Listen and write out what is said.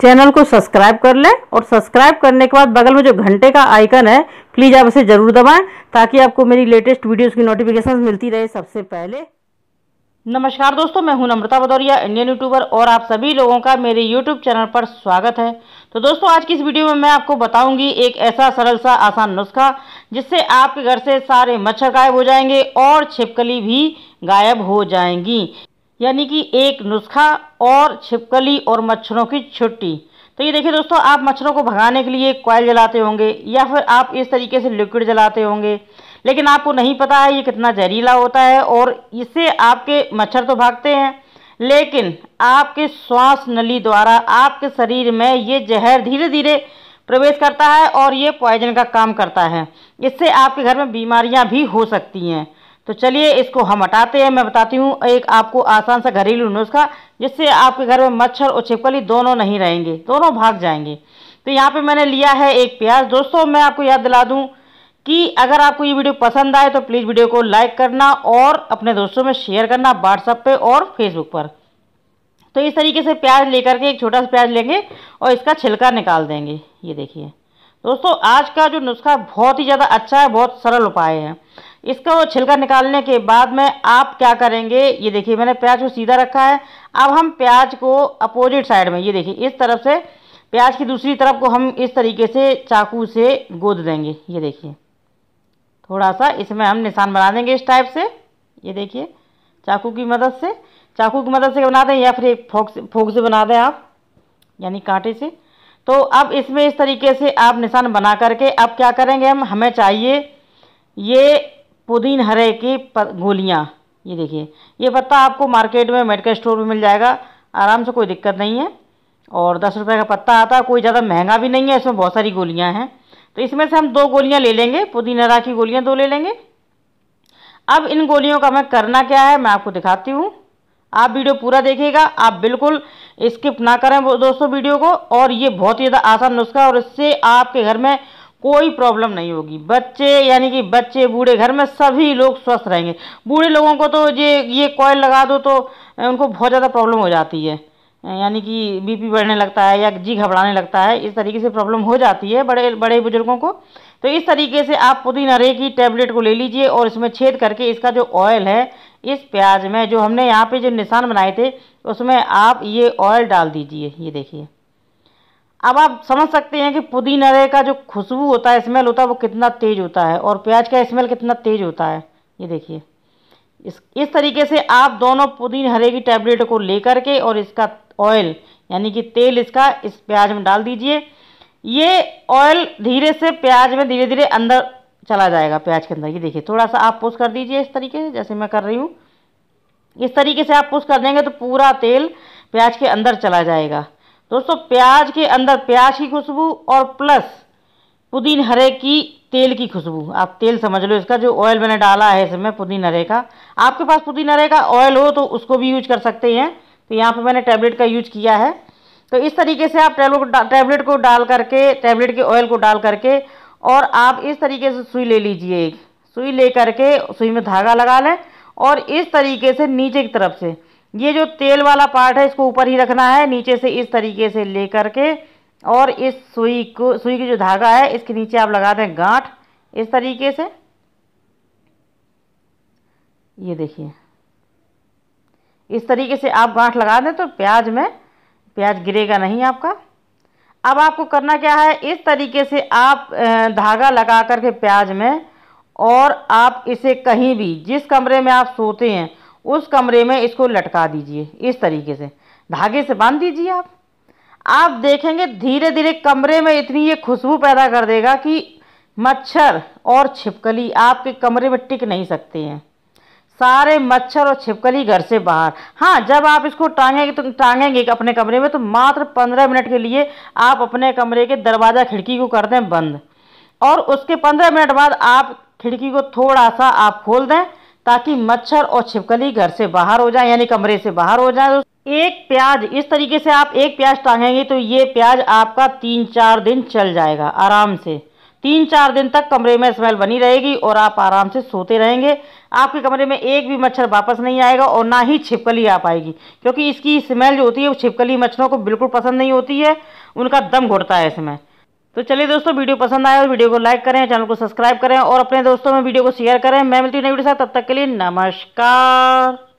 Channel को subscribe कर लें और सब्सक्राइब करने के बाद बगल में जो घंटे का आइकन है, प्लीज़ आप इसे ज़रूर दबाएँ ताकि आपको मेरी लेटेस्ट वीडियोस की नोटिफिकेशन मिलती रहे सबसे पहले। नमस्कार दोस्तों, मैं हूँ नम्रता भदौरिया इंडियन यूट्यूबर और आप सभी लोगों का मेरे यूट्यूब चैनल पर स्वागत है। तो दोस्तों, आज की इस वीडियो में मैं आपको बताऊँगी एक ऐसा सरल सा आसान नुस्खा, जिससे आपके घर से सारे मच्छर गायब हो जाएँगे और छिपकली भी गायब हो जाएँगी। यानी कि एक नुस्खा और छिपकली और मच्छरों की छुट्टी। तो ये देखिए दोस्तों, आप मच्छरों को भगाने के लिए कॉयल जलाते होंगे या फिर आप इस तरीके से लिक्विड जलाते होंगे। लेकिन आपको नहीं पता है ये कितना जहरीला होता है और इससे आपके मच्छर तो भागते हैं। लेकिन आपके श्वास नली द्वारा आपके शरीर में ये जहर धीरे धीरे प्रवेश करता है और ये पॉइजन का काम करता है। इससे आपके घर में बीमारियाँ भी हो सकती हैं। तो चलिए इसको हम हटाते हैं। मैं बताती हूँ, एक आपको आसान सा घरेलू नुस्खा, जिससे आपके घर में मच्छर और छिपकली दोनों नहीं रहेंगे, दोनों भाग जाएँगे। तो यहाँ पे मैंने लिया है एक प्याज। दोस्तों, मैं आपको याद दिला दूँ कि अगर आपको ये वीडियो पसंद आए तो प्लीज़ वीडियो को लाइक करना और अपने दोस्तों में शेयर करना व्हाट्सअप पे और फेसबुक पर। तो इस तरीके से प्याज लेकर के एक छोटा सा प्याज लेंगे और इसका छिलका निकाल देंगे। ये देखिए। दोस्तों, आज का जो नुस्खा बहुत ही ज़्यादा अच्छा है, बहुत सरल उपाय है। इसका छिलका निकालने के बाद में आप क्या करेंगे? ये देखिए, मैंने प्याज को सीधा रखा है। अब हम प्याज को अपोजिट साइड में, ये देखिए, इस तरफ़ से प्याज की दूसरी तरफ़ को हम इस तरीके से चाकू से गोद देंगे। ये देखिए थोड़ा सा इसमें हम निशान बना देंगे इस टाइप से। ये देखिए, चाकू की मदद से, चाकू की मदद से बना दें या फिर एक फोक से फोक से बना दें आप, यानी कांटे से। तो अब इसमें इस तरीके से आप निशान बना करके अब क्या करेंगे हम? हमें चाहिए ये पुदीन हरे की गोलियाँ, ये देखिए। ये पत्ता आपको मार्केट में, मेडिकल स्टोर में मिल जाएगा। आराम से कोई दिक्कत नहीं है। और दस रुपये का पत्ता आता है, कोई ज़्यादा महँगा भी नहीं है, इसमें बहुत सारी गोलियाँ हैं। तो इसमें से हम दो गोलियाँ ले लेंगे, पुदीन हरा की गोलियाँ दो ले लेंगे। अब इन गोलियों का हमें करना क्या है, मैं आपको दिखाती हूँ। आप वीडियो पूरा देखिएगा, आप बिल्कुल स्किप ना करें दोस्तों वीडियो को। और ये बहुत ही ज़्यादा आसान नुस्खा और इससे आपके घर में कोई प्रॉब्लम नहीं होगी। बच्चे, यानी कि बच्चे, बूढ़े घर में सभी लोग स्वस्थ रहेंगे। बूढ़े लोगों को तो ये ये कॉयल लगा दो तो उनको बहुत ज़्यादा प्रॉब्लम हो जाती है। यानी कि बीपी बढ़ने लगता है या जी घबराने लगता है, इस तरीके से प्रॉब्लम हो जाती है बड़े बड़े बुज़ुर्गों को। तो इस तरीके से आप पुदीना रे की टैबलेट को ले लीजिए और इसमें छेद करके इसका जो ऑयल है, इस प्याज में जो हमने यहाँ पे जो निशान बनाए थे, उसमें आप ये ऑयल डाल दीजिए। ये देखिए। अब आप समझ सकते हैं कि पुदीना का जो खुशबू होता है स्मेल होता है, वो कितना तेज़ होता है और प्याज का स्मेल कितना तेज़ होता है। ये देखिए। इस इस तरीके से आप दोनों पुदीन हरे की टैबलेट को लेकर के और इसका ऑयल यानी कि तेल इसका इस प्याज में डाल दीजिए। ये ऑयल धीरे से प्याज में धीरे धीरे अंदर चला जाएगा, प्याज के अंदर। ये देखिए थोड़ा सा आप पुश कर दीजिए इस तरीके से, जैसे मैं कर रही हूँ। इस तरीके से आप पुश कर देंगे तो पूरा तेल प्याज के अंदर चला जाएगा। दोस्तों, प्याज के अंदर प्याज की खुशबू और प्लस पुदीन हरे की तेल की खुशबू। आप तेल समझ लो इसका, जो ऑयल मैंने डाला है इसमें पुदीन हरे का। आपके पास पुदीन हरे का ऑयल हो तो उसको भी यूज़ कर सकते हैं। तो यहाँ पे मैंने टैबलेट का यूज़ किया है। तो इस तरीके से आप टैबलेट टैबलेट को डाल करके टैबलेट के ऑयल को डाल करके और आप इस तरीके से सुई ले लीजिए एक। सुई ले करके सुई में धागा लगा लें और इस तरीके से नीचे की तरफ़ से ये जो तेल वाला पार्ट है, इसको ऊपर ही रखना है, नीचे से इस तरीके से ले करके और इस सुई को, सुई की जो धागा है, इसके नीचे आप लगा दें गांठ, इस तरीके से। ये देखिए। इस तरीके से आप गांठ लगा दें तो प्याज में, प्याज गिरेगा नहीं आपका। अब आपको करना क्या है, इस तरीके से आप धागा लगा करके प्याज में और आप इसे कहीं भी, जिस कमरे में आप सोते हैं उस कमरे में इसको लटका दीजिए, इस तरीके से। धागे से बाँध दीजिए आप। आप देखेंगे धीरे धीरे कमरे में इतनी ये खुशबू पैदा कर देगा कि मच्छर और छिपकली आपके कमरे में टिक नहीं सकते हैं। सारे मच्छर और छिपकली घर से बाहर। हाँ जब आप इसको टांगेंगे तो टांगेंगे अपने कमरे में तो मात्र पंद्रह मिनट के लिए आप अपने कमरे के दरवाज़ा खिड़की को कर दें बंद। और उसके पंद्रह मिनट बाद आप खिड़की को थोड़ा सा आप खोल दें ताकि मच्छर और छिपकली घर से बाहर हो जाए, यानी कमरे से बाहर हो जाए। एक प्याज, इस तरीके से आप एक प्याज टांगेंगे तो ये प्याज आपका तीन चार दिन चल जाएगा, आराम से। तीन चार दिन तक कमरे में स्मेल बनी रहेगी और आप आराम से सोते रहेंगे। आपके कमरे में एक भी मच्छर वापस नहीं आएगा और ना ही छिपकली आ पाएगी, क्योंकि इसकी स्मेल जो होती है, वो छिपकली मच्छरों को बिल्कुल पसंद नहीं होती है। उनका दम घुटता है इसमें। तो चलिए दोस्तों, वीडियो पसंद आया और वीडियो को लाइक करें, चैनल को सब्सक्राइब करें और अपने दोस्तों में वीडियो को शेयर करें। मैं मिलती हूँ नई वीडियो साथ, तब तक के लिए नमस्कार।